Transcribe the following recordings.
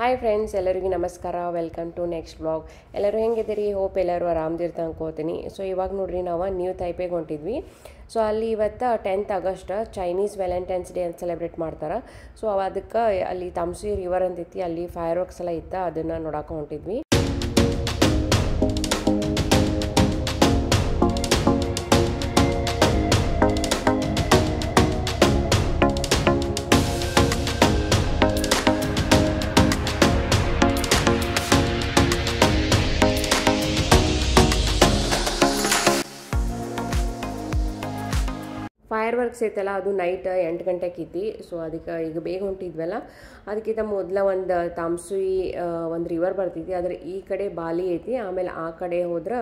Hi friends ಎಲ್ಲರಿಗೂ ನಮಸ್ಕಾರ. Welcome to next blog ಎಲ್ಲರೂ ಹೆಂಗಿದ್ದೀರಿ? ಹೋಪ್ ಎಲ್ಲರೂ ಆರಾಮದಿರ್ತ ಅನ್ಕೋತೀನಿ ಸೊ ಇವಾಗ ನೋಡ್ರಿ ನಾವು ನ್ಯೂ ತೈಪೆಗೆ ಹೊಂಟಿದ್ವಿ. ಸೊ ಅಲ್ಲಿ ಇವತ್ತು tenth August Chinese Valentine's day ಅಂತ ಸೆಲೆಬ್ರೇಟ್ ಮಾಡ್ತಾರೆ. ಸೊ ಅದಕ್ಕೆ ಅಲ್ಲಿ ತಮ್ಸಿ ರಿವರ್ ಅಂತೈತಿ, ಅಲ್ಲಿ ಫೈರ್ ವರ್ಕ್ಸ್ ಎಲ್ಲ ಇತ್ತು, ಅದನ್ನು ನೋಡಕ್ಕೆ ಹೊಂಟಿದ್ವಿ. ವರ್ಕ್ಸ್ ಐತಲ್ಲ ಅದು ನೈಟ್ ಎಂಟು ಗಂಟೆಗೆ ಐತಿ ಸೊ ಅದಕ್ಕೆ ಈಗ ಬೇಗ ಹೊಂಟಿದ್ವಲ್ಲ. ಅದಕ್ಕಿಂತ ಮೊದಲ ಒಂದು ತಾಮ್ಸುಯಿ ಒಂದು ರಿವರ್ ಬರ್ತೈತಿ ಅದ್ರ ಈ ಕಡೆ ಬಾಲಿ ಐತಿ. ಆಮೇಲೆ ಆ ಕಡೆ ಹೋದ್ರೆ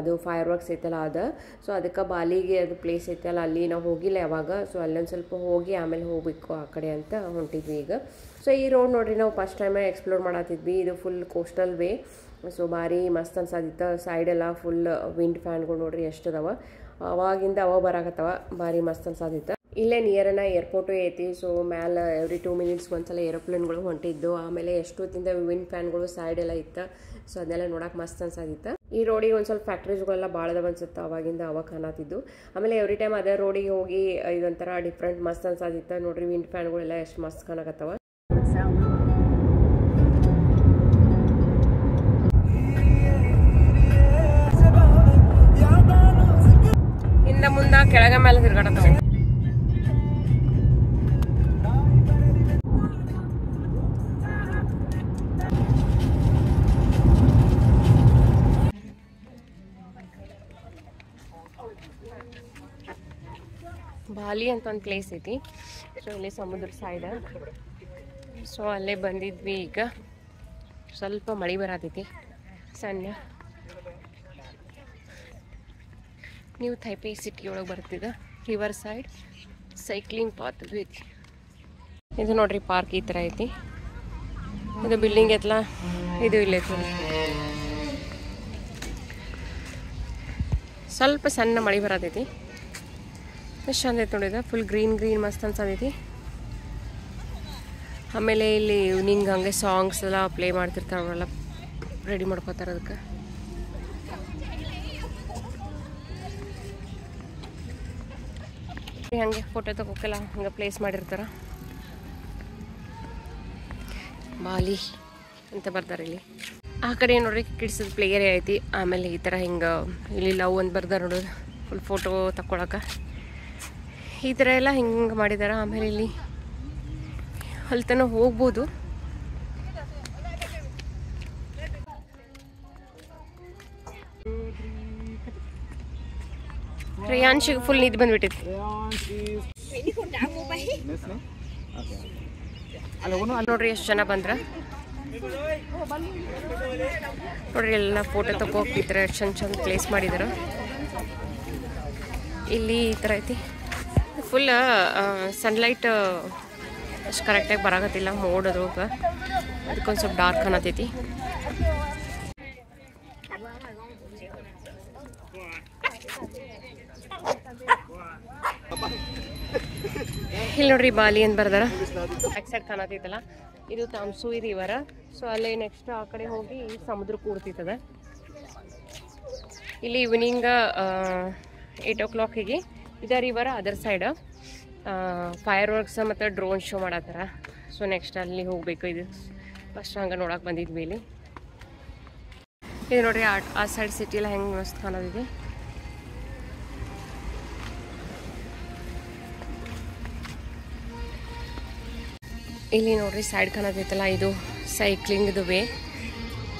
ಅದು ಫೈರ್ ವರ್ಕ್ಸ್ ಐತಲ್ಲ ಅದು. ಸೊ ಅದಕ್ಕೆ ಬಾಲಿಗೆ ಅದು ಪ್ಲೇಸ್ ಐತಲ್ಲ, ಅಲ್ಲಿ ನಾವು ಹೋಗಿಲ್ಲ ಯಾವಾಗ. ಸೊ ಅಲ್ಲೊಂದು ಸ್ವಲ್ಪ ಹೋಗಿ ಆಮೇಲೆ ಹೋಗಬೇಕು ಆ ಕಡೆ ಅಂತ ಹೊಂಟಿದ್ವಿ ಈಗ. ಸೊ ಈ ರೋಡ್ ನೋಡ್ರಿ ನಾವು ಫಸ್ಟ್ ಟೈಮೇ ಎಕ್ಸ್ಪ್ಲೋರ್ ಮಾಡತ್ತಿದ್ವಿ ಇದು ಫುಲ್ ಕೋಸ್ಟಲ್ ವೇ ಸೊ ಭಾರಿ ಮಸ್ತ್ ಅನ್ಸಾದಿತ್ತು. ಸೈಡೆಲ್ಲ ಫುಲ್ ವಿಂಡ್ ಫ್ಯಾನ್ಗಳು ನೋಡ್ರಿ ಎಷ್ಟು ಅದಾವ. ಅವಾಗಿಂದ ಅವ ಬರಾಕತ್ತವ, ಭಾರಿ ಮಸ್ತ್ ಅನ್ಸಾದಿತ್ತು. ಇಲ್ಲೇ ನಿಯರನ ಏರ್ಪೋರ್ಟು ಐತಿ ಸೊ ಮ್ಯಾಲ ಎವ್ರಿ ಟೂ ಮಿನಿಟ್ಸ್ ಒಂದ್ಸಲ ಏರೋಪ್ಲೇನ್ಗಳು ಹೊಂಟಿದ್ದು. ಆಮೇಲೆ ಎಷ್ಟೊತ್ತಿಂದ ವಿಂಡ್ ಫ್ಯಾನ್ಗಳು ಸೈಡ್ ಎಲ್ಲ ಇತ್ತು ಸೊ ಅದನ್ನೆಲ್ಲ ನೋಡಕ್ಕೆ ಮಸ್ತ್ ಅನ್ಸಾದಿತ್ತು. ಈ ರೋಡಿಗೆ ಒಂದು ಸ್ವಲ್ಪ ಫ್ಯಾಕ್ಟ್ರೀಸ್ಗಳೆಲ್ಲ ಭಾಳ ಅದಾವ ಅನ್ಸುತ್ತೆ, ಅವಾಗಿಂದ ಅವಾಗ ಕಾಣತಿದ್ದು. ಆಮೇಲೆ ಎವ್ರಿ ಟೈಮ್ ಅದೇ ರೋಡಿಗೆ ಹೋಗಿ ಇದೊಂಥರ ಡಿಫ್ರೆಂಟ್ ಮಸ್ತ್ ಅನ್ಸಾದಿತ್ತು. ನೋಡ್ರಿ ವಿಂಡ್ ಫ್ಯಾನ್ಗಳೆಲ್ಲ ಎಷ್ಟು ಮಸ್ತ್ ಕಾಣಕತ್ತವ. ಮೇಲೆ ತಿರ್ಗಾಡತ್ತವ ಬಾಲಿ ಅಂತ ಒಂದು ಪ್ಲೇಸ್ ಐತಿ. ಸೊ ಇಲ್ಲಿ ಸಮುದ್ರ ಸೈಡ್ ಸೊ ಅಲ್ಲೇ ಬಂದಿದ್ವಿ ಈಗ. ಸ್ವಲ್ಪ ಮಳೆ ಬರತೈತಿ. ಸಣ್ಣ. ನೀವು ಥೈಪಿ ಸಿಟಿ ಒಳಗೆ ಬರ್ತಿದೆ ರಿವರ್ ಸೈಡ್ ಸೈಕ್ಲಿಂಗ್ ಪಾತ್ ಐತಿ ಇದು ನೋಡ್ರಿ ಪಾರ್ಕ್ ಈ ಥರ ಐತಿ. ಇದು ಬಿಲ್ಡಿಂಗ್ ಎತ್ತಲ ಇದು ಇಲ್ಲೈತಿ ಸ್ವಲ್ಪ ಸಣ್ಣ ಮಳೆ ಬರತೈತಿ. ಎಷ್ಟು ಚಂದ ಐತಿ ನೋಡಿದ ಫುಲ್ ಗ್ರೀನ್ ಗ್ರೀನ್ ಮಸ್ತ್ ಅನ್ಸತೈತಿ. ಆಮೇಲೆ ಇಲ್ಲಿ ಈವ್ನಿಂಗ್ ಹಂಗೆ ಸಾಂಗ್ಸ್ ಎಲ್ಲ ಪ್ಲೇ ಮಾಡ್ತಿರ್ತಾರೆ ಅವರೆಲ್ಲ ರೆಡಿ ಮಾಡ್ಕೋತಾರೆ ಅದಕ್ಕೆ. ಹಂಗೆ ಫೋಟೋ ತಗೋಕೆಲ್ಲ ಹಂಗೆ ಪ್ಲೇಸ್ ಮಾಡಿರ್ತಾರ. ಬಾಲಿ ಅಂತ ಬರ್ತಾರೆ ಇಲ್ಲಿ. ಆ ಕಡೆ ನೋಡ್ರಿ ಕಿಡ್ಸದ ಪ್ಲೇ ಏರಿಯಾ ಐತಿ. ಆಮೇಲೆ ಈ ಥರ ಹಿಂಗೆ ಇಲ್ಲಿ ಲವ್ ಅಂತ ಬರ್ದಾರ ನೋಡೋದು ಫುಲ್ ಫೋಟೋ ತಕ್ಕೊಳಕ. ಈ ಥರ ಎಲ್ಲ ಹಿಂಗೆ ಮಾಡಿದಾರ. ಆಮೇಲೆ ಇಲ್ಲಿ ಅಲ್ಲಿ ತನಕ ಹೋಗ್ಬೋದು. ರಿಯಾನ್ಶಿಗೆ ಫುಲ್ ನಿದ್ದು ಬಂದ್ಬಿಟ್ಟಿತ್ತು ನೋಡ್ರಿ ಎಷ್ಟು ಜನ ಬಂದ್ರ? ನೋಡ್ರಿ ಎಲ್ಲ ಫೋಟೋ ಥರ ಎಷ್ಟು ಚಂದ ಚಂದ ಪ್ಲೇಸ್ ಮಾಡಿದ್ರು. ಇಲ್ಲಿ ಈ ಥರ ಐತಿ. ಫುಲ್ ಸನ್ಲೈಟ್ ಅಷ್ಟು ಕರೆಕ್ಟಾಗಿ ಬರಾಕತ್ತಿಲ್ಲ ಮೋಡದ್ರೊಳಗ ಅದಕ್ಕೊಂದು ಸ್ವಲ್ಪ ಡಾರ್ಕ್ ಅನ್ನತೈತಿ. ಇಲ್ಲಿ ನೋಡ್ರಿ ಬಾಲಿ ಅಂತ ಬರ್ದಾರ? ಬ್ಯಾಕ್ ಸೈಡ್ ಕಾಣತೈತಲ್ಲ? ಇದು ತಾಮ್ಸು, ಇದು ಇವರ ಸೊ ಅಲ್ಲೇ ನೆಕ್ಸ್ಟ್ ಆ ಕಡೆ ಹೋಗಿ ಸಮುದ್ರ ಕೂಡ್ತೈತದ ಇಲ್ಲಿ ಈವ್ನಿಂಗ್ ಏಯ್ಟ್ ಓ ಕ್ಲಾಕಿಗೆ ಇದಾರ ಇವರ ಅದರ್ ಸೈಡ್ ಫೈರ್ ವರ್ಕ್ಸ್ ಮತ್ತು ಡ್ರೋನ್ ಶೋ ಮಾಡತ್ತಾರ ಸೊ ನೆಕ್ಸ್ಟ್ ಅಲ್ಲಿ ಹೋಗ್ಬೇಕು ಇದು. ಫಸ್ಟ್ ಹಂಗೆ ನೋಡಕ್ಕೆ ಬಂದಿದ್ವಿ ಇಲ್ಲಿ. ಇದು ನೋಡ್ರಿ ಆ ಆ ಸೈಡ್ ಸಿಟಿಲ್ಲ ಹೆಂಗೆ ಮಸ್ತ್ ಕಾಣೋದಿದೆ. ಇಲ್ಲಿ ನೋಡ್ರಿ ಸೈಡ್ ಕಾಣತೈತಲ್ಲ ಇದು ಸೈಕ್ಲಿಂಗ್ದು ವೇ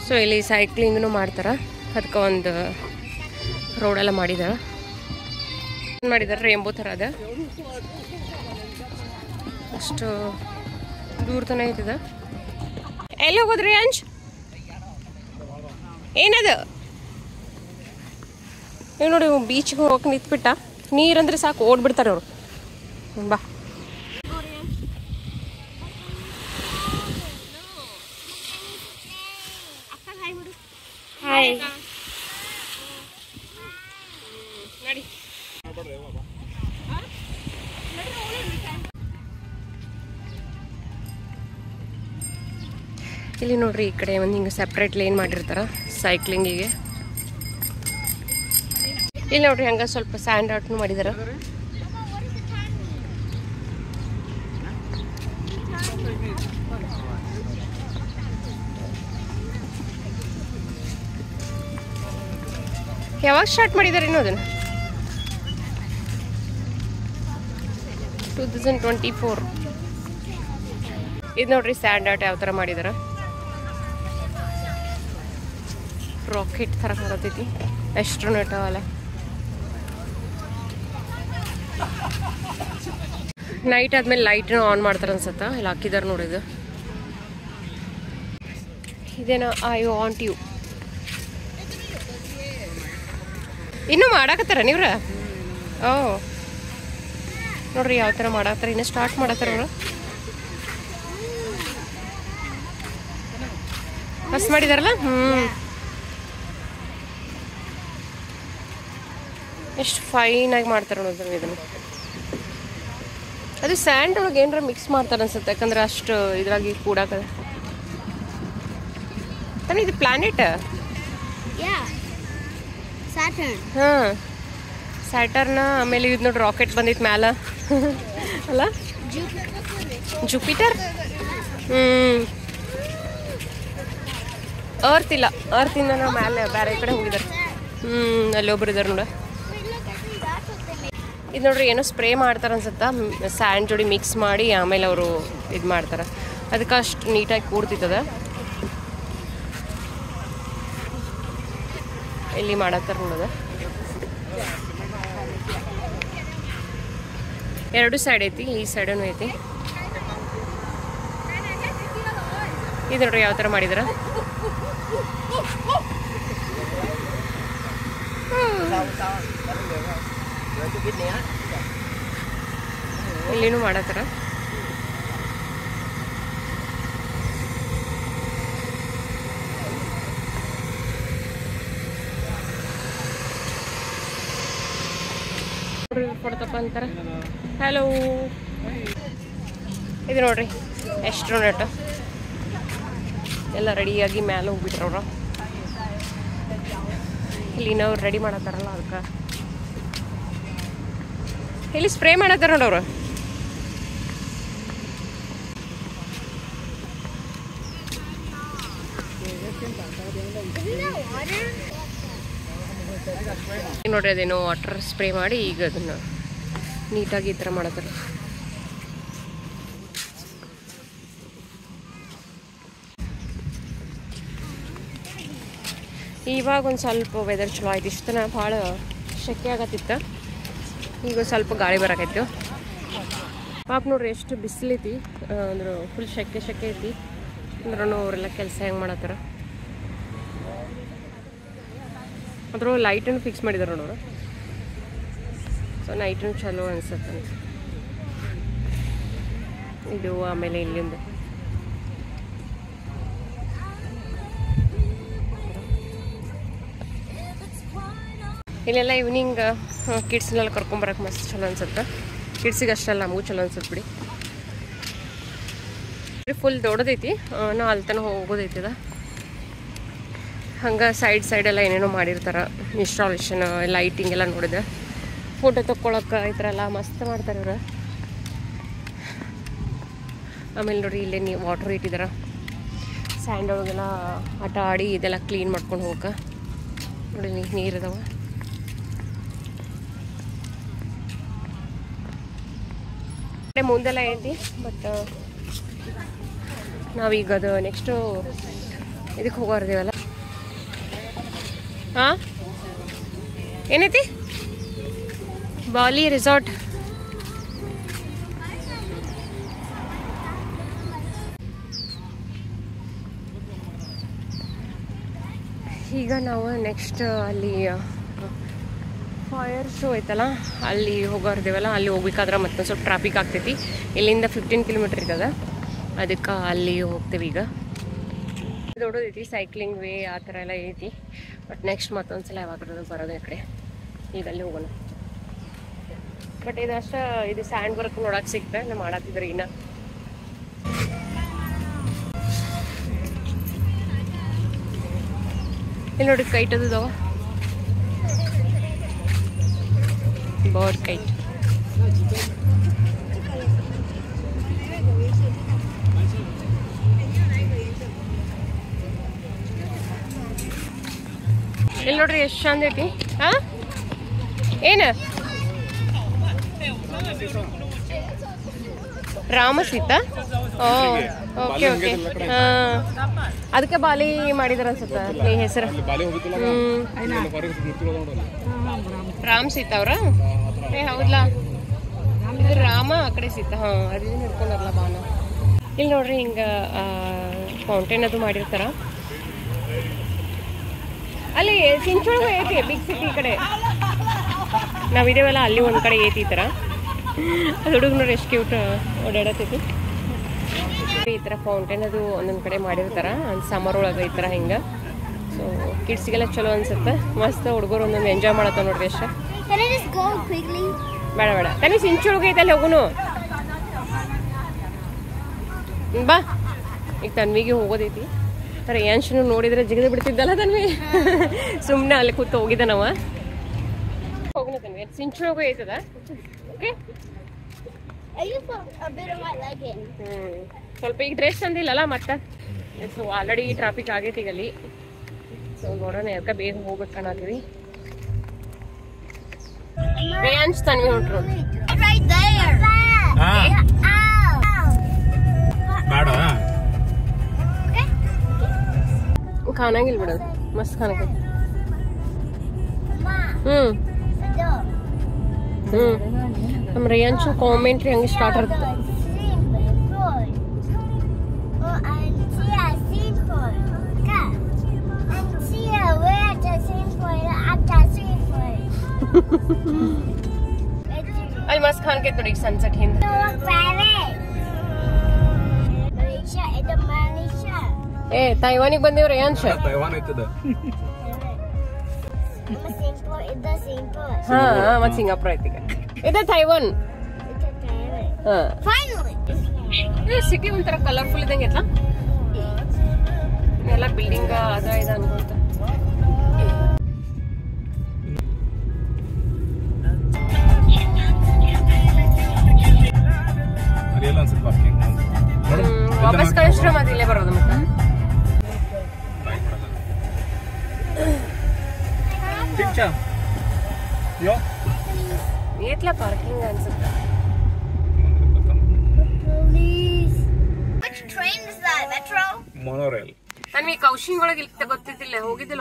ಸೊ ಇಲ್ಲಿ ಸೈಕ್ಲಿಂಗ್ನು ಮಾಡ್ತಾರೆ. ಅದಕ್ಕೆ ಒಂದು ರೋಡೆಲ್ಲ ಮಾಡಿದಾರೆ. ಏನು ಮಾಡಿದಾರೆ ರೇಂಬೋ ಥರ ಅದ. ಅಷ್ಟು ದೂರ ತನ ಐತದ. ಎಲ್ಲಿ ಹೋಗೋದ್ರಿ ಅಂಜ್? ಏನದ? ಈಗ ನೋಡಿ ಬೀಚ್ಗೆ ಹೋಗಕ್ಕೆ ನಿಂತ್ಬಿಟ್ಟ. ನೀರಂದ್ರೆ ಸಾಕು, ಓಡ್ಬಿಡ್ತಾರೆ ಅವರು. ಬಾ. ನೋಡ್ರಿ, ಈ ಕಡೆ ಒಂದು ಹಿಂಗೆ ಸಪ್ರೇಟ್ ಲೇನ್ ಮಾಡಿರ್ತಾರ ಸೈಕ್ಲಿಂಗಿಗೆ ಇಲ್ಲಿ ನೋಡ್ರಿ, ಹಂಗ ಸ್ವಲ್ಪ ಸ್ಯಾಂಡ್ ಔಟ್ ಮಾಡಿದಾರ. ಯಾವಾಗ ಸ್ಟಾರ್ಟ್ ಮಾಡಿದಾರೆ ಇನ್ನು ಅದನ್ನು? ಟೂ ತೌಸಂಡ್ ಟ್ವೆಂಟಿ ಫೋರ್ ಇದು ನೋಡ್ರಿ ಸ್ಯಾಂಡ್ ಯಾವ ಥರ ಮಾಡಿದಾರ? ರಾಕೆಟ್ ಥರ ಕಾಣತೈತಿ ಎಸ್ಟ್ರೋನೆಟ್ ಅಲ್ಲ ನೈಟ್ ಆದ್ಮೇಲೆ ಲೈಟ್ನ ಆನ್ ಮಾಡ್ತಾರೆ ಅನ್ಸತ್ತ? ಇಲ್ಲಿ ಹಾಕಿದಾರೆ ನೋಡಿದು ಇದೇನ ಐ ವಾಂಟ್ ಯು ಇನ್ನೂ ಮಾಡಾಕತ್ತಾರ ನೀವ್ರ? ಓ. ನೋಡ್ರಿ ಯಾವ ಥರ ಮಾಡಾಕತ್ತಾರ, ಇನ್ನೂ ಸ್ಟಾರ್ಟ್ ಮಾಡತ್ತಾರ ಅವರು. ಫಸ್ಟ್ ಮಾಡಿದಾರಲ್ಲ? ಹ್ಞೂ ಎಷ್ಟು ಫೈನಾಗಿ ಮಾಡ್ತಾರೆ ನೋಡಿದ್ರೆ ಇದನ್ನು. ಅದು ಸ್ಯಾಂಡ್ ಒಳಗೆ ಏನಾರ ಮಿಕ್ಸ್ ಮಾಡ್ತಾರೆ ಅನ್ಸುತ್ತೆ ಯಾಕಂದ್ರೆ ಅಷ್ಟು ಇದ್ರಾಗಿ ಕೂಡ ತಾನೇ ಇದು ಪ್ಲಾನೆಟ್. ಹಾಂ. ಸ್ಯಾಟರ್ನ ಆಮೇಲೆ ಇದು ನೋಡಿ ರಾಕೆಟ್ ಬಂದಿತ್ತು ಮ್ಯಾಲ. ಅಲ್ಲ. ಜುಪಿಟರ್ ಹ್ಮ್. ಅರ್ತ್ ಇಲ್ಲ. ಅರ್ತಿಂದ ನಾವು ಮ್ಯಾಲೆ ಬೇರೆ ಕಡೆ ಹೋಗಿದ್ದಾರೆ. ಹ್ಞೂ ಅಲ್ಲಿ ಒಬ್ರು ಇದ್ದಾರೆ ನೋಡ. ಇದು ನೋಡ್ರಿ ಏನೋ ಸ್ಪ್ರೇ ಮಾಡ್ತಾರೆ ಅನ್ಸುತ್ತಾ? ಸ್ಯಾಂಡ್ ಜೋಡಿ ಮಿಕ್ಸ್ ಮಾಡಿ ಆಮೇಲೆ ಅವರು ಇದು ಮಾಡ್ತಾರೆ. ಅದಕ್ಕೆ ಅಷ್ಟು ನೀಟಾಗಿ ಕೂಡ್ತಿತ್ತದ ಇಲ್ಲಿ ಮಾಡತ್ತಾರ ನೋಡೋದ. ಎರಡು ಸೈಡ್ ಐತಿ, ಈ ಸೈಡನು ಐತಿ. ಇದು ನೋಡ್ರಿ ಯಾವ ಥರ ಮಾಡಿದಾರ? ಇಲ್ಲಿನೂ ಮಾಡತ್ತಾರ ಕೊಡ್ತಪ್ಪ ಅಂತಾರೆ. ಹಲೋ ಇದು ನೋಡ್ರಿ ಎಸ್ಟ್ರೋನೆಟ್ ಎಲ್ಲ ರೆಡಿಯಾಗಿ ಮ್ಯಾಲೆ ಹೋಗ್ಬಿಟ್ರವ್ರ. ನಾವು ರೆಡಿ ಮಾಡತ್ತಾರಲ್ಲ ಅದಕ್ಕೆ ಇಲ್ಲಿ ಸ್ಪ್ರೇ ಮಾಡತ್ತಾರ ನೋಡೋರು ನೋಡ್ರಿ ಅದೇನೋ ವಾಟರ್ ಸ್ಪ್ರೇ ಮಾಡಿ ಈಗ ಅದನ್ನ ನೀಟಾಗಿ ಈ ಥರ ಮಾಡತ್ತಾರ. ಇವಾಗ ಒಂದು ಸ್ವಲ್ಪ ವೆದರ್ ಚಲೋ ಆಯ್ತು. ಇಷ್ಟು ತನ ಭಾಳ ಶೆಕೆ ಆಗತ್ತಿತ್ತು. ಈಗ ಸ್ವಲ್ಪ ಗಾಳಿ ಬರಕೈತು. ಪಾಪ ನೋಡ್ರಿ ಎಷ್ಟು ಬಿಸಿಲೈತಿ. ಅಂದ್ರೆ ಫುಲ್ ಶೆಕೆ ಶೆಕೆ ಐತಿ. ಅಂದ್ರೂ ಅವರೆಲ್ಲ ಕೆಲಸ ಹೆಂಗೆ ಮಾಡತ್ತಾರ. ಅದ್ರ ಲೈಟನ್ನು ಫಿಕ್ಸ್ ಮಾಡಿದಾರೆ ನೋಡು. ಸೊ ನೈಟನ್ನು ಚಲೋ ಅನ್ಸತ್ತೆ ಇದು ಆಮೇಲೆ ಇಲ್ಲಿಂದ. ಇಲ್ಲೆಲ್ಲ ಈವ್ನಿಂಗ್ ಕಿಡ್ಸ್ನೆಲ್ಲ ಕರ್ಕೊಂಬರಕ್ಕೆ ಮಸ್ತ್ ಚಲೋ ಅನ್ಸುತ್ತೆ. ಕಿಡ್ಸಿಗೆ ಅಷ್ಟಲ್ಲ ನಮಗೂ ಚಲೋ ಅನ್ಸುತ್ತೆ ಬಿಡಿ. ಫುಲ್ ದೊಡ್ಡದೈತಿ ನಾ ಅಲ್ಲಿ ತನಕ ಹೋಗೋದೈತಿ ಅದ. ಹಂಗೆ ಸೈಡ್ ಸೈಡೆಲ್ಲ ಏನೇನೋ ಮಾಡಿರ್ತಾರೆ ಇನ್ಸ್ಟಾಲೇಷನ್ ಲೈಟಿಂಗ್ ಎಲ್ಲ ನೋಡಿದೆ. ಫೋಟೋ ತಕ್ಕೊಳಕ್ಕೆ ಈ ಥರ ಎಲ್ಲ ಮಸ್ತ್ ಮಾಡ್ತಾರೆ ಇವ್ರು. ಆಮೇಲೆ ನೋಡಿ ಇಲ್ಲೇ ನೀವು ವಾಟರ್ ಇಟ್ಟಿದ್ದಾರೆ ಸ್ಯಾಂಡ್ ಒಳಗೆಲ್ಲ ಆಟ ಆಡಿ ಇದೆಲ್ಲ ಕ್ಲೀನ್ ಮಾಡ್ಕೊಂಡು ಹೋಗಕ್ಕೆ. ನೋಡಿ ನೀರು ಅದಾವ ಮುಂದೆಲ್ಲ ಐತಿ ಬಟ್ ನಾವೀಗ ಅದು ನೆಕ್ಸ್ಟು ಇದಕ್ಕೆ ಹೋಗೋರ್ದೀವಲ್ಲ ಹಾಂ ಏನೈತಿ? Bali resort. ಈಗ ನಾವು ನೆಕ್ಸ್ಟ್ ಅಲ್ಲಿ ಫೈರ್ ಶೋ ಐತಲ್ಲ, ಅಲ್ಲಿ ಹೋಗೋರ್ದೇವಲ್ಲ, ಅಲ್ಲಿ ಹೋಗ್ಬೇಕಾದ್ರೆ ಮತ್ತೊಂದು ಸ್ವಲ್ಪ ಟ್ರಾಫಿಕ್ ಆಗ್ತೈತಿ. ಇಲ್ಲಿಂದ ಫಿಫ್ಟೀನ್ ಕಿಲೋಮೀಟ್ರ್ ಇರ್ತದ. ಅದಕ್ಕೆ ಅಲ್ಲಿ ಹೋಗ್ತೀವಿ ಈಗ. ದೊಡ್ಡದೈತಿ ಸೈಕ್ಲಿಂಗ್ ವೇ ಆ ಥರ ಎಲ್ಲ ಐತಿ. ಬಟ್ ನೆಕ್ಸ್ಟ್ ಮತ್ತೊಂದು ಸಲ ಯಾವಾಗ ಬರೋದು ಈ ಕಡೆ. ಈಗ ಅಲ್ಲಿ ಹೋಗೋಣ. ಬಟ್ ಇದು ಇದು ಸ್ಯಾಂಡ್ ವರ್ಕ್ ನೋಡಕ್ಕೆ ಸಿಕ್ತೆ ನಾವು ಮಾಡತ್ತಿದ್ರೆ ಇನ್ನ. ಇಲ್ಲಿ ನೋಡಿ ಕೈಟ್ ಕೈಟ್ ಇಲ್ಲಿ ನೋಡ್ರಿ ಎಷ್ಟು ಚಂದ ಐತಿ. ಹಾ? ಏನು? ರಾಮ ಸೀತಾ? ಓ ಓಕೆ ಓಕೆ. ಹಾ. ಅದಕ್ಕೆ ಬಾಲಿ ಮಾಡಿದಾರ ಅನ್ಸುತ್ತ ಈ ಹೆಸರು. ರಾಮ್ ಸೀತಾ ಅವ್ರ? ಏ ಹೌದ್ಲಾ? ಇದು ರಾಮ ಆ ಕಡೆ ಸೀತಾ ಹಾ ಅದೇ ಹಿಡ್ಕೊಂಡಾರಲ್ಲ ಬಾನ ಇಲ್ಲಿ ನೋಡ್ರಿ ಹಿಂಗ ಫೌಂಟೇನ್ ಅದು ಮಾಡಿರ್ತಾರ. ಅಲ್ಲಿ ಚಿಂಚೊಳಗು ಐತಿ ಬಿಗ್ ಸಿಟಿ ಕಡೆ. ನಾವಿದೇವಲ್ಲ ಅಲ್ಲಿ ಒಂದ್ ಕಡೆ ಐತಿ ಈ ಥರ ಅದು ಹುಡುಗ ನೋಡಿ ಎಷ್ಟು ಕ್ಯೂಟ್ ಓಡಾಡತೈತಿ. ಈ ಥರ ಫೌಂಟೇನ್ ಅದು ಒಂದೊಂದು ಕಡೆ ಮಾಡಿರ್ತಾರ. ಸಮ್ಮರ್ ಒಳಗೆ ಈ ಥರ ಹಿಂಗೆ. ಸೊ ಕಿಡ್ಸ್ಗೆಲ್ಲ ಚಲೋ ಅನ್ಸುತ್ತೆ. ಮಸ್ತ್ ಹುಡುಗರು ಒಂದೊಂದು ಎಂಜಾಯ್ ಮಾಡತ್ತ ನೋಡ್ರಿ ಎಷ್ಟು? ಬೇಡ ಬೇಡ. ತನಿ ಹುಡುಗ ಐತೆ ಅಲ್ಲಿ ಹೋಗುನು. ಬಾ. ಈಗ ತನ್ವಿಗೆ ಹೋಗೋದೈತಿ. ರೇಯಾಂಶನು ನೋಡಿದ್ರೆ ಜಿಗದ ಬಿಡ್ತಿದ್ದಲ್ಲ ತನ್ವಿ. ಸುಮ್ಮನೆ ಅಲ್ಲಿ ಕೂತು ಹೋಗಿದ್ದ ನಾವ. ಹೋಗೋಣ ತನ್ವಿ. ಸಿಂಚೊಳಗೆ ಐತದ? ಓಕೆ I ಸ್ವಲ್ಪ ಈಗ ಡ್ರೆಸ್ ತಂದಿಲ್ಲಲ್ಲ ಮತ್ತೆ? ಸೊ ಆಲ್ರೆಡಿ ಟ್ರಾಫಿಕ್ ಆಗೈತಿ ಈಗ ಅಲ್ಲಿ. ಸೊ ನೋಡೋಣ ಯಾಕ ಬೇಗ ಹೋಗ್ಬೇಕು ಅನ್ನತ್ತೀವಿ ರೇಯಾಂಶ್ ತನ್ವಿ ಹೊಂಟ್ರು. ಕಾಣಂಗಿಲ್ಲ ಬಿಡೋದು ಮಸ್ತ್ ಕಾಣಕ. ಹ್ಮ್. ಹ್ಮ್. ನಮ್ಮ ರೇಯಾಂಶು ಕಾಮೆಂಟ್ರಿ ಹಂಗೆ ಸ್ಟಾರ್ಟ್ ಆಗುತ್ತೆ. ಅಲ್ಲಿ ಮಸ್ತ್ ಕಾಣ್ಕೈತೆ ನೋಡಿ ಈಗ ಸನ್ಸೆಟ್ ಹಿಂದೆ ಏ ತೈವಾನಿಗೆ ಬಂದೇವ್ ರೇಯಾಂಶ್ ತೈವಾನ್ ಐತದ ಹಾ ಮತ್ತೆ ಸಿಂಗಾಪುರ ಐತಿ ಈಗ ಇದೆ ತೈವಾನ್ ಹಾ Finally! ಸಿಟಿ ಒಂಥರ ಕಲರ್ಫುಲ್ ಇದ್ದಂಗೆ ಐತ್ಲಾ ಎಲ್ಲ ಬಿಲ್ಡಿಂಗ್ ಅದ ಇದ ಅನ್ಕೊಂತ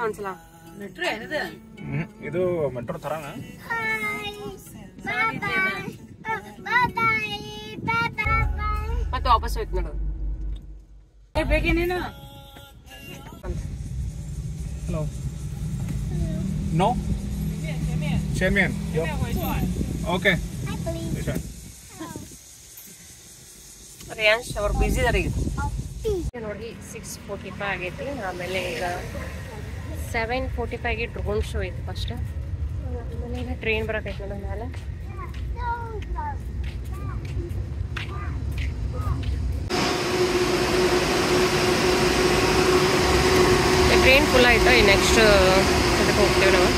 ಮೆಟ್ರೋ ಒಂದ್ಸಲ ಇದು ಮೆಟ್ರೋ ತರಾನ. ಮತ್ತೆ ವಾಪಸ್ ಹೋಯ್ತು ನೋಡು. Hello no chairman okay. Riyansh ಅವ್ರು ಬಿಸಿ ಇದಾರೆ ಈಗ. ಈಗ ನೋಡಿ ಸಿಕ್ಸ್ ಫೋರ್ಟಿ ಫೈವ್ ಆಗೈತಿ. ಆಮೇಲೆ ಈಗ ಸೆವೆನ್ ಫೋರ್ಟಿ ಫೈವ್ಗೆ ಡ್ರೋನ್ ಶೋ ಐತಿ ಫಸ್ಟ್ ಆಮೇಲೆ ಈಗ ಟ್ರೈನ್ ಬರಕೈತಿ ನೋಡೋ ಮೇಲೆ ಟ್ರೈನ್ ಫುಲ್ ಆಯ್ತಾ? ಈ ನೆಕ್ಸ್ಟ್ ಅದಕ್ಕೆ ಹೋಗ್ತೇವೆ ನಾವು.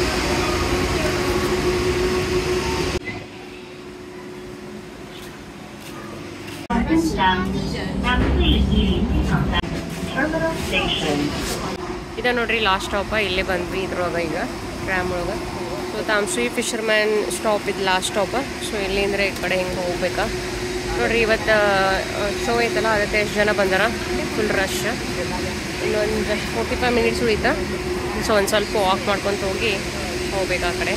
ಇದ ನೋಡ್ರಿ ಲಾಸ್ಟ್ ಸ್ಟಾಪ ಇಲ್ಲೇ ಬಂದ್ವಿ ಇದ್ರೊಳಗೆ ಈಗ ಟ್ರಾಮ್ ಒಳಗೆ. ಸೊ ತಾಮ್ಶ್ರೀ ಫಿಶರ್ಮ್ಯಾನ್ ಸ್ಟಾಪ್ ಇದು ಲಾಸ್ಟ್ ಸ್ಟಾಪ ಸೊ ಇಲ್ಲಿಂದ್ರೆ ಈ ಕಡೆ ಹಿಂಗೆ ಹೋಗ್ಬೇಕಾ? ನೋಡ್ರಿ, ಇವತ್ತು ಶೋ ಐತಲ್ಲ, ಅದಕ್ಕೆ ಎಷ್ಟು ಜನ ಬಂದಾರ? ಫುಲ್ ರಶ್ ಇನ್ನೊಂದು ಫೋರ್ಟಿ ಫೈವ್ ಮಿನಿಟ್ಸ್ ಉಳಿತ. ಸೊ ಒಂದು ಸ್ವಲ್ಪ ವಾಕ್ ಮಾಡ್ಕೊಂತ ಹೋಗಿ ಹೋಗ್ಬೇಕು ಆ ಕಡೆ.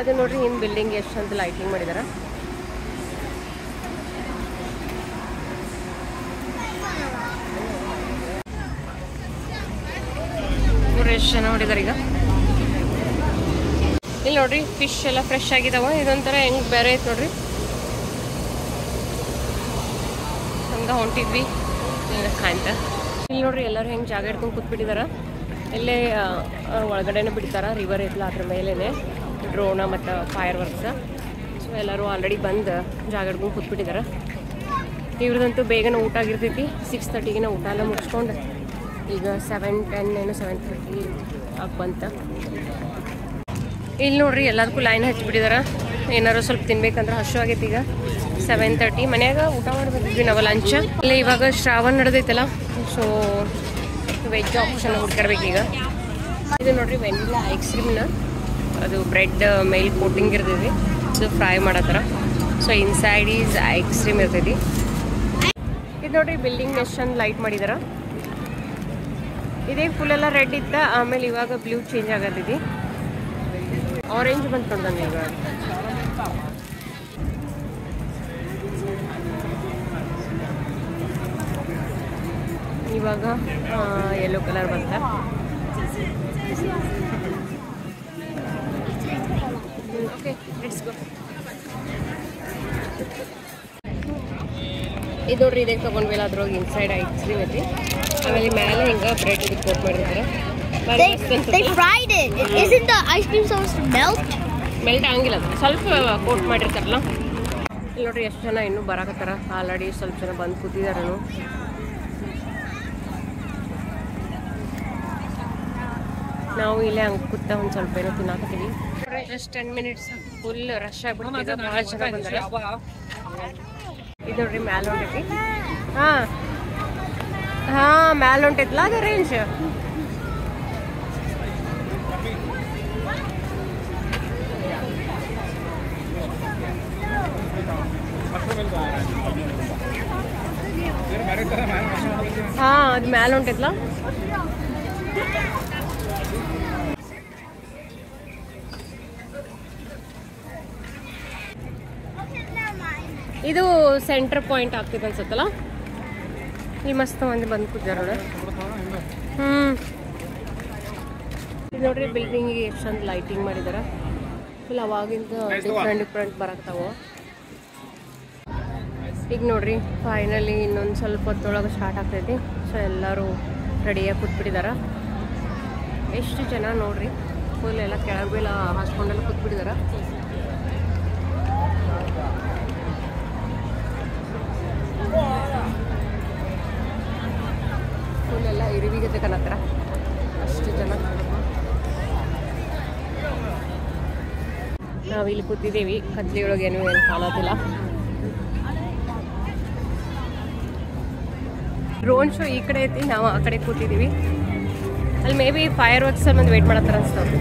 ಅದು ನೋಡ್ರಿ, ಹಿಂದೆ ಬಿಲ್ಡಿಂಗ್ ಎಷ್ಟು ಅಂತ ಲೈಟಿಂಗ್ ಮಾಡಿದಾರ ನೋಡ್ರಿ ಎಷ್ಟು ಜನ ನೋಡಿದಾರೆ ಈಗ. ಇಲ್ಲಿ ನೋಡ್ರಿ ಫಿಶ್ ಎಲ್ಲ ಫ್ರೆಶ್ ಆಗಿದಾವ. ಇದೊಂಥರ ಹೆಂಗ್ ಬೇರೆ ಐತೆ ನೋಡ್ರಿ. ಹಂಗ ಹೊಂಟಿದ್ವಿ. ಕಾಯ್ತ ಇಲ್ಲಿ ನೋಡ್ರಿ, ಎಲ್ಲರೂ ಹೆಂಗ್ ಜಾಗ ಇಟ್ಕೊಂಡು ಕೂತ್ಬಿಟ್ಟಿದಾರ. ಇಲ್ಲೇ ಒಳಗಡೆನೆ ಬಿಡ್ತಾರ. ರಿವರ್ ಐತ್ಲ ಅದ್ರ ಮೇಲೇನೆ. ಡ್ರೋನ ಮತ್ತು ಫೈರ್ ವರ್ಕ್ಸ್ ಸೊ ಎಲ್ಲರೂ ಆಲ್ರೆಡಿ ಬಂದು ಜಾಗ ಹಿಡ್ಕೊಂಡು ಕೂತ್ಬಿಟ್ಟಿದಾರ. ಇವ್ರದಂತೂ ಬೇಗನೆ ಊಟ ಆಗಿರ್ತೈತಿ. ಸಿಕ್ಸ್ ತರ್ಟಿಗಿನ ಊಟ ಎಲ್ಲ ಮುಗಿಸ್ಕೊಂಡು ಈಗ ಸೆವೆನ್ ಟೆನ್ ಏನು ಸೆವೆನ್ ತರ್ಟಿ ಬಂತ. ಇಲ್ಲಿ ನೋಡ್ರಿ ಎಲ್ಲದಕ್ಕೂ ಲೈನ್ ಹಚ್ಚಿಬಿಟ್ಟಿದಾರ. ಏನಾರು ಸ್ವಲ್ಪ ತಿನ್ಬೇಕಂದ್ರೆ ಹಶು ಆಗೈತಿ ಈಗ. ಸೆವೆನ್ ತರ್ಟಿ ಮನ್ಯಾಗ ಊಟ ಮಾಡ್ಬೇಕಿದ್ವಿ ನಾವು ಲಂಚ್ ಇಲ್ಲ ಇವಾಗ ಶ್ರಾವಣ ನಡೆದೈತಲ್ಲ ಸೊ ವೆಜ್ ಆಪ್ಷನ್ ಹುಡ್ಕಾಡ್ಬೇಕೀಗ ಇದು ನೋಡ್ರಿ ವೆನಿಲಾ ಐಸ್ ಕ್ರೀಮ್ನ ಅದು ಬ್ರೆಡ್ ಮೇಲ್ ಕೋಟಿಂಗ್ ಇರ್ತೈತಿ. So fry ಮಾಡತ್ತಾರ. So inside is ice cream ಇರ್ತೈತಿ. ಇದು ನೋಡ್ರಿ ಬಿಲ್ಡಿಂಗ್ ಎಷ್ಟು ಚಂದ ಲೈಟ್ ಮಾಡಿದಾರ. ಇದೇ ಫುಲ್ ಎಲ್ಲ ರೆಡ್ ಇತ್ತ ಆಮೇಲೆ ಇವಾಗ ಬ್ಲೂ ಚೇಂಜ್ ಆಗತೈತಿ ಆರೆಂಜ್ ಬಂತು ಈಗ ಇವಾಗ. ಯೆಲ್ಲೋ ಕಲರ್ ಬಂತ. ಓಕೆ ಲೆಟ್ಸ್ ಗೋ ಇದು ನೋಡ್ರಿ ಇದಕ್ಕೆ ತಗೊಂಡ್ಮೇಲೆ ಅದ್ರೊಳಗೆ ಇನ್ಸೈಡ್ ಐಸ್ ಕ್ರೀಮ್ ಐತಿ. ಆಮೇಲೆ ಮೇಲೆ ಹಿಂಗೆ ಬ್ರೆಡ್ ಇದಕ್ಕೆ ಕೋಟ್ ಮಾಡಿರ್ತಾರೆ. They, they fried it. Isn't the ice cream supposed to melt? Melt ಆಗಿಲ್ಲ ಸ್ವಲ್ಪ ಕೋಟ್ ಮಾಡಿರ್ತಾರಲ್ಲ. ಇಲ್ಲಿ ನೋಡ್ರಿ ಎಷ್ಟು ಜನ ಇನ್ನೂ ಬರಾಕತ್ತಾರ. ಆಲ್ರೆಡಿ ಸ್ವಲ್ಪ ಜನ ಬಂದು ಕೂತಿದಾರನು ನಾವು ಇಲ್ಲೇ ಹಂಗೆ ಕೂತ ಒಂದು ಸ್ವಲ್ಪ ಏನೋ ತಿನ್ನಾಕತ್ತೀವಿ. Just ten minutes full rush ಆಗ್ಬಿಟ್ಟು ಭಾಳ ಜನ ಬಂದಾರ. ಇದು ನೋಡ್ರಿ ಮ್ಯಾಲ ಹೊಂಟೈತಿ ಹಾ ಹಾ ಮ್ಯಾಲ ಹೊಂಟೈತ್ಲ ಅದು ರೇಂಜ್ ಹಾ ಅದು ಮ್ಯಾಲ ಹೊಂಟೈತ್ಲ ಇದು ಸೆಂಟರ್ ಪಾಯಿಂಟ್ ಆಗ್ತಿದೆ ಅನ್ಸುತ್ತಲ್ಲ? ಇಲ್ಲಿ ಮಸ್ತ್ ಮಂದಿ ಬಂದು ಕೂತಾರ ಹ್ಮ್. ನೋಡ್ರಿ ಬಿಲ್ಡಿಂಗ್ ಎಷ್ಟು ಲೈಟಿಂಗ್ ಮಾಡಿದಾರ. ಫುಲ್ ಅವಾಗಿಂದ ಡಿಫ್ರೆಂಟ್ ಡಿಫ್ರೆಂಟ್ ಬರಕ್ತಾವ ಈಗ ನೋಡ್ರಿ ಫೈನಲಿ ಇನ್ನೊಂದು ಸ್ವಲ್ಪ ಹೊತ್ತೊಳಗೆ ಸ್ಟಾರ್ಟ್ ಆಗ್ತೈತಿ. ಸೊ ಎಲ್ಲರೂ ರೆಡಿಯಾಗಿ ಕೂತ್ಬಿಟ್ಟಿದಾರ. ಎಷ್ಟು ಜನ ನೋಡ್ರಿ ಫುಲ್ ಎಲ್ಲ ಕೆಳಗೆ ಹಾಸ್ಕೊಂಡೆಲ್ಲ ಕೂತ್ಬಿಟ್ಟಿದಾರ. ಫುಲ್ ಎಲ್ಲ ಇರುವಿ ಜೊತೆ ಕನತ್ರ ಅಷ್ಟು ಜನ. ನಾವಿಲ್ಲಿ ಕೂತಿದ್ದೀವಿ. ಕತ್ಲಿಯೊಳಗೆ ಏನು ಏನು ಕಾಣೋದಿಲ್ಲ. ಡ್ರೋನ್ ಶೋ ಈ ಕಡೆ ಐತಿ. ನಾವು ಆ ಕಡೆ ಕೂತಿದ್ದೀವಿ. ಅಲ್ಲಿ ಮೇ ಬಿ ಫೈರ್ ವರ್ಕ್ಸ್ ಒಂದು ವೇಟ್ ಮಾಡತ್ತಾರ ಅನ್ಸ್ತವ್ರು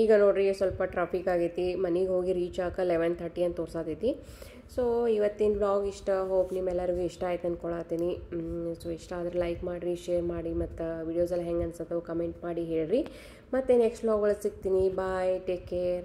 ಈಗ ನೋಡ್ರಿ ಸ್ವಲ್ಪ ಟ್ರಾಫಿಕ್ ಆಗೈತಿ, ಮನೆಗೆ ಹೋಗಿ ರೀಚ್ ಆಗ ಲೆವೆನ್ ತರ್ಟಿ ಅಂತ ತೋರ್ಸತೈತಿ. ಸೊ ಇವತ್ತಿನ ಬ್ಲಾಗ್ ಇಷ್ಟ ಹೋಪ್ ನಿಮ್ಮೆಲ್ಲರಿಗೂ ಇಷ್ಟ ಆಯ್ತು ಅಂದ್ಕೊಳತ್ತೀನಿ ಸೊ ಇಷ್ಟ ಆದರೆ ಲೈಕ್ ಮಾಡಿರಿ ಶೇರ್ ಮಾಡಿ, ಮತ್ತು ವಿಡಿಯೋಸ್ ಎಲ್ಲ ಹೆಂಗೆ ಅನ್ಸತ್ತೋ ಕಮೆಂಟ್ ಮಾಡಿ ಹೇಳ್ರಿ. ಮತ್ತು ನೆಕ್ಸ್ಟ್ ಬ್ಲಾಗ್ ಒಳಗೆ ಸಿಗ್ತೀನಿ. Bye take care